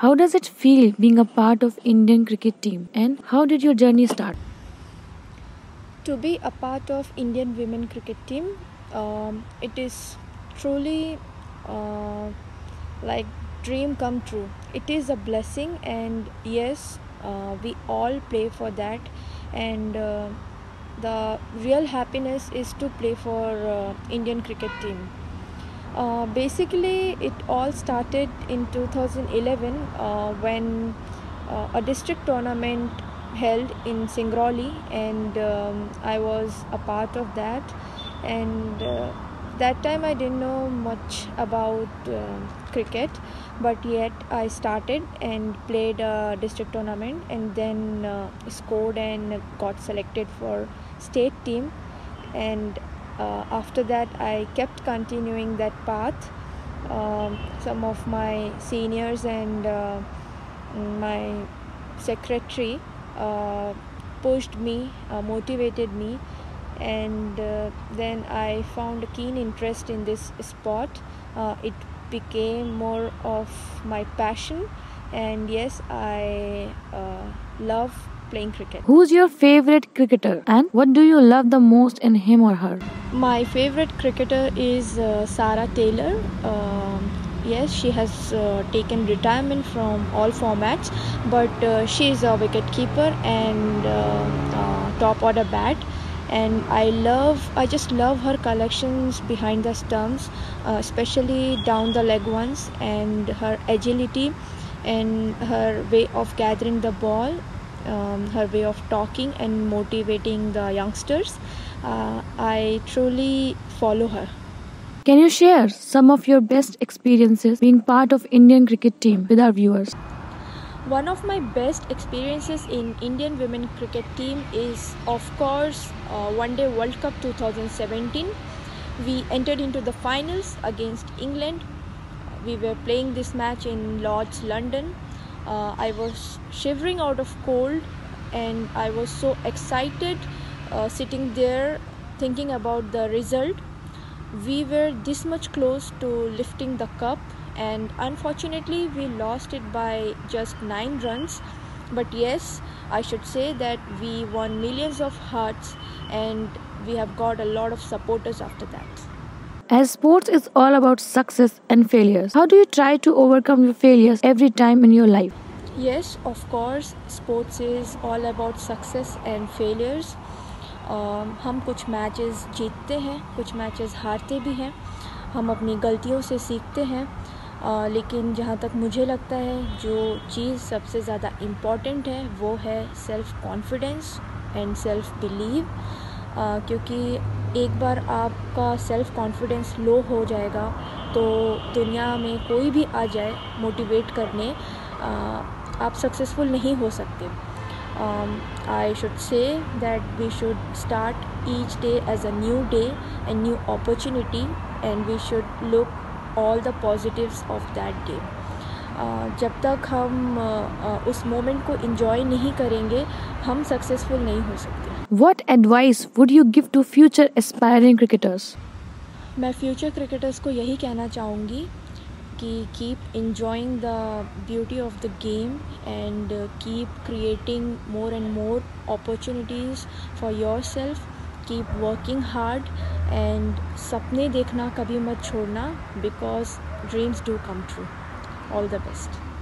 How does it feel being a part of Indian cricket team and how did your journey start? To be a part of Indian women cricket team, um, it is truly uh, like dream come true. It is a blessing, and yes, uh, we all play for that. And uh, the real happiness is to play for uh, Indian cricket team. Uh, basically, it all started in 2011 uh, when uh, a district tournament held in Singrauli, and um, I was a part of that. And uh, that time I didn't know much about uh, cricket, but yet I started and played a district tournament, and then uh, scored and got selected for state team. And uh, after that, I kept continuing that path. Um, some of my seniors and uh, my secretary uh, pushed me, uh, motivated me, and uh, then I found a keen interest in this sport. Uh, it became more of my passion, and yes, I love playing cricket. Who's your favorite cricketer and what do you love the most in him or her? My favorite cricketer is uh, Sarah Taylor. Um, yes, she has uh, taken retirement from all formats, but uh, she is a wicket keeper and uh, uh, top order bat. And I love, I just love her collections behind the stumps, uh, especially down the leg ones, and her agility and her way of gathering the ball um, her way of talking and motivating the youngsters. Uh, I truly follow her. Can you share some of your best experiences being part of Indian cricket team with our viewers? One of my best experiences in Indian women cricket team is of course uh, One Day World Cup 2017. We entered into the finals against England. We were playing this match in Lords, London uh, I was shivering out of cold and I was so excited uh, sitting there thinking about the result. We were this much close to lifting the cup, and unfortunately, we lost it by just 9 runs. But yes, I should say that we won millions of hearts and we have got a lot of supporters after that. As sports is all about success and failures, how do you try to overcome your failures every time in your life? Yes, of course, sports is all about success and failures. Um, हम कुछ matches जीतते हैं कुछ matches हारते भी हैं हम अपनी गलतियों से सीखते हैं uh, लेकिन जहाँ तक मुझे लगता है जो चीज़ सबसे ज़्यादा इंपॉर्टेंट है वो है self confidence and self believe क्योंकि एक बार आपका सेल्फ़ कॉन्फिडेंस लो हो जाएगा तो दुनिया में कोई भी आ जाए मोटिवेट करने आप सक्सेसफुल नहीं हो सकते। I should say that we should start each day as a new day and new opportunity and we should look all the positives of that day जब तक हम uh, उस मोमेंट को इन्जॉय नहीं करेंगे हम सक्सेसफुल नहीं हो सकते। What advice would you give to future aspiring cricketers? मैं फ्यूचर क्रिकेटर्स को यही कहना चाहूँगी कि keep enjoying the beauty of the game and keep creating more and more opportunities for your self keep working hard and सपने देखना कभी मत छोड़ना because dreams do come true all the best